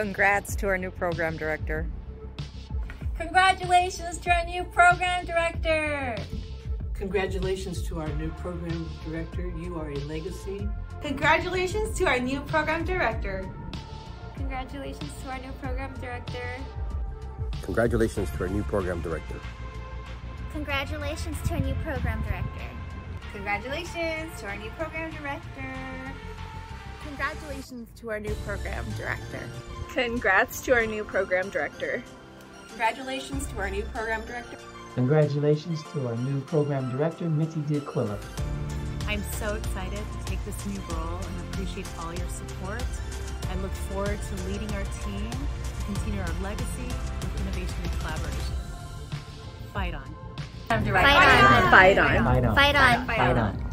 Congrats to our new program director. Congratulations to our new program director. Congratulations to our new program director. You are a legacy. Congratulations to our new program director. Congratulations to our new program director. Congratulations to our new program director. Congratulations to our new program director. Congratulations to our new program director. Congratulations to our new program director. Congrats to our new program director. Congratulations to our new program director. Congratulations to our new program director, Mitzi D'Aquila. I'm so excited to take this new role and appreciate all your support. I look forward to leading our team to continue our legacy of innovation and collaboration. Fight on. Fight on. Fight on. Fight on. Fight on. Fight on.